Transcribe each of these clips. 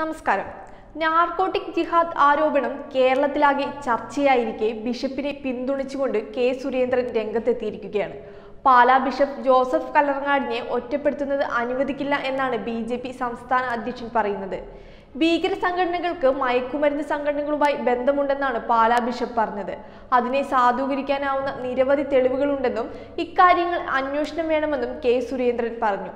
നമസ്കാരം. നാർക്കോട്ടിക് ജിഹാദ് ആരോപണം കേരളത്തിലാകെ ചർച്ചയായിരിക്കെ ബിഷപ്പിനെ പിന്തുണച്ചുകൊണ്ട് കെ സുരേന്ദ്രൻ രംഗത്തെത്തിയിരിക്കുകയാണ്. പാലാ ബിഷപ്പ് ജോസഫ് കല്ലറങ്ങാടിനെ ഒറ്റപ്പെടുത്തുന്നത് അനുവദിക്കില്ല എന്നാണ് ബി ജെ പി സംസ്ഥാന അധ്യക്ഷൻ പറയുന്നത്. ഭീകര സംഘടനകൾക്ക് മയക്കുമരുന്ന് സംഘടനകളുമായി ബന്ധമുണ്ടെന്നാണ് പാലാ ബിഷപ്പ് പറഞ്ഞത്. അതിനെ സാധൂകരിക്കാനാവുന്ന നിരവധി തെളിവുകളുണ്ടെന്നും ഇക്കാര്യങ്ങൾ അന്വേഷണം വേണമെന്നും കെ സുരേന്ദ്രൻ പറഞ്ഞു.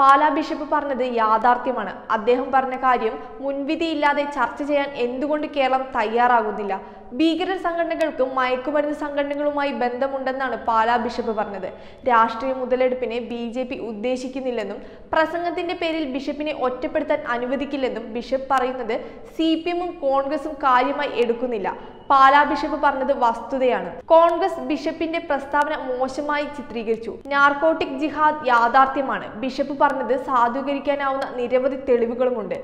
പാലാ ബിഷപ്പ് പറഞ്ഞത് യാഥാർത്ഥ്യമാണ്. അദ്ദേഹം പറഞ്ഞ കാര്യം മുൻവിധിയില്ലാതെ ചർച്ച ചെയ്യാൻ എന്തുകൊണ്ട് കേരളം തയ്യാറാകുന്നില്ല? ഭീകര സംഘടനകൾക്കും മയക്കുമരുന്ന് സംഘടനകളുമായി ബന്ധമുണ്ടെന്നാണ് പാലാ ബിഷപ്പ് പറഞ്ഞത്. രാഷ്ട്രീയ മുതലെടുപ്പിനെ ബി ജെ പി ഉദ്ദേശിക്കുന്നില്ലെന്നും പ്രസംഗത്തിന്റെ പേരിൽ ബിഷപ്പിനെ ഒറ്റപ്പെടുത്താൻ അനുവദിക്കില്ലെന്നും ബിഷപ്പ് പറയുന്നത് സി പി എമ്മും കോൺഗ്രസും കാര്യമായി എടുക്കുന്നില്ല. പാലാ ബിഷപ്പ് പറഞ്ഞത് വസ്തുതയാണ്. കോൺഗ്രസ് ബിഷപ്പിന്റെ പ്രസ്താവന മോശമായി ചിത്രീകരിച്ചു. നാർക്കോട്ടിക് ജിഹാദ് യാഥാർത്ഥ്യമാണ്. ബിഷപ്പ് പറഞ്ഞത് സാധൂകരിക്കാനാവുന്ന നിരവധി തെളിവുകളുമുണ്ട്.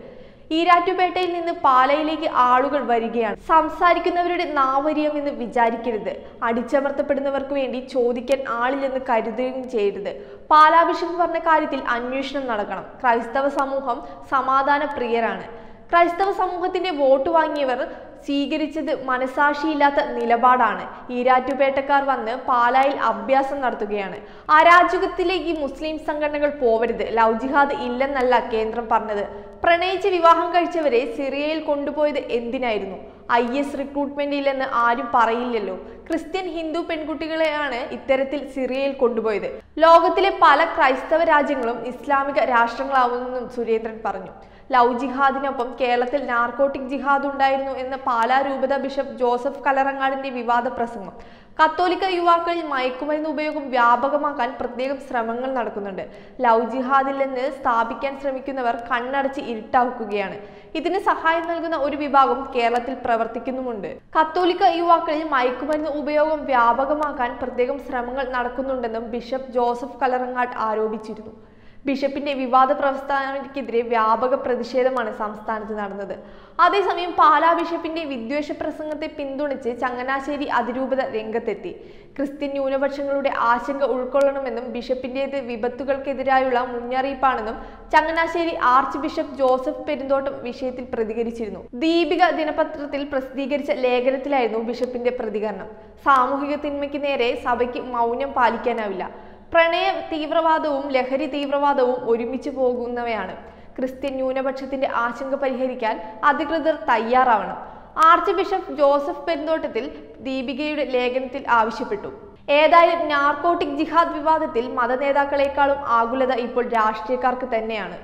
ഈരാറ്റുപേട്ടയിൽ നിന്ന് പാലയിലേക്ക് ആളുകൾ വരികയാണ്. സംസാരിക്കുന്നവരുടെ നാവരിയമെന്ന് വിചാരിക്കരുത്. അടിച്ചമർത്തപ്പെടുന്നവർക്ക് വേണ്ടി ചോദിക്കാൻ ആളില്ലെന്ന് കരുതുകയും ചെയ്യരുത്. പാലാ ബിഷപ്പ് പറഞ്ഞ കാര്യത്തിൽ അന്വേഷണം നടക്കണം. ക്രൈസ്തവ സമൂഹം സമാധാന പ്രിയരാണ് ക്രൈസ്തവ സമൂഹത്തിന്റെ വോട്ട് വാങ്ങിയവർ സ്വീകരിച്ചത് മനസാക്ഷിയില്ലാത്ത നിലപാടാണ്. ഈരാറ്റുപേട്ടക്കാർ വന്ന് പാലായിൽ അഭ്യാസം നടത്തുകയാണ്. അരാജകത്തിലേക്ക് മുസ്ലിം സംഘടനകൾ പോവരുത്. ലവ് ജിഹാദ് ഇല്ലെന്നല്ല കേന്ദ്രം പറഞ്ഞത്. പ്രണയിച്ച് വിവാഹം കഴിച്ചവരെ സിറിയയിൽ കൊണ്ടുപോയത് എന്തിനായിരുന്നു? ഐ എസ് റിക്രൂട്ട്മെന്റ് ഇല്ലെന്ന് ആരും പറയില്ലല്ലോ. ക്രിസ്ത്യൻ ഹിന്ദു പെൺകുട്ടികളെയാണ് ഇത്തരത്തിൽ സിറിയയിൽ കൊണ്ടുപോയത്. ലോകത്തിലെ പല ക്രൈസ്തവ രാജ്യങ്ങളും ഇസ്ലാമിക രാഷ്ട്രങ്ങളാവുമെന്നും സുരേന്ദ്രൻ പറഞ്ഞു. ലവ് ജിഹാദിനൊപ്പം കേരളത്തിൽ നാർക്കോട്ടിക് ജിഹാദ് ഉണ്ടായിരുന്നു എന്ന് പാലാ രൂപത ബിഷപ്പ് ജോസഫ് കലറങ്ങാടിന്റെ വിവാദ പ്രസംഗം. കത്തോലിക്ക യുവാക്കളിൽ മയക്കുമരുന്ന് ഉപയോഗം വ്യാപകമാക്കാൻ പ്രത്യേകം ശ്രമങ്ങൾ നടക്കുന്നുണ്ട്. ലവ് ജിഹാദിൽ നിന്ന് സ്ഥാപിക്കാൻ ശ്രമിക്കുന്നവർ കണ്ണടച്ച് ഇരുട്ടാക്കുകയാണ്. ഇതിന് സഹായം നൽകുന്ന ഒരു വിഭാഗം കേരളത്തിൽ പ്രവർത്തിക്കുന്നുമുണ്ട്. കത്തോലിക്ക യുവാക്കളിൽ മയക്കുമരുന്ന് ഉപയോഗം വ്യാപകമാക്കാൻ പ്രത്യേകം ശ്രമങ്ങൾ നടക്കുന്നുണ്ടെന്നും ബിഷപ്പ് ജോസഫ് കലറങ്ങാട് ആരോപിച്ചിരുന്നു. ബിഷപ്പിന്റെ വിവാദ പ്രസ്താവനയ്ക്കെതിരെ വ്യാപക പ്രതിഷേധമാണ് സംസ്ഥാനത്ത് നടന്നത്. അതേസമയം പാലാ ബിഷപ്പിന്റെ വിദ്വേഷ പ്രസംഗത്തെ പിന്തുണച്ച് ചങ്ങനാശ്ശേരി അതിരൂപത രംഗത്തെത്തി. ക്രിസ്ത്യൻ ന്യൂനപക്ഷങ്ങളുടെ ആശങ്ക ഉൾക്കൊള്ളണമെന്നും ബിഷപ്പിന്റേത് വിപത്തുകൾക്കെതിരായുള്ള മുന്നറിയിപ്പാണെന്നും Changanassery arch bishop Joseph Perumthottam വിഷയത്തിൽ പ്രതികരിച്ചിരുന്നു. ദീപിക ദിനപത്രത്തിൽ പ്രസിദ്ധീകരിച്ച ലേഖനത്തിലായിരുന്നു ബിഷപ്പിന്റെ പ്രതികരണം. സാമൂഹിക തിന്മയ്ക്ക് നേരെ സഭയ്ക്ക് മൗനം പാലിക്കാനാവില്ല. പ്രണയ തീവ്രവാദവും ലഹരി തീവ്രവാദവും ഒരുമിച്ച് പോകുന്നവയാണ്. ക്രിസ്ത്യൻ ന്യൂനപക്ഷത്തിന്റെ ആശങ്ക പരിഹരിക്കാൻ അധികൃതർ തയ്യാറാവണം. ആർച്ച് ബിഷപ്പ് ജോസഫ് പെരുന്തോട്ടത്തിൽ ദീപികയുടെ ലേഖനത്തിൽ ആവശ്യപ്പെട്ടു. ഏതായാലും നാർക്കോട്ടിക് ജിഹാദ് വിവാദത്തിൽ മതനേതാക്കളെക്കാളും ആകുലത ഇപ്പോൾ രാഷ്ട്രീയക്കാർക്ക് തന്നെയാണ്.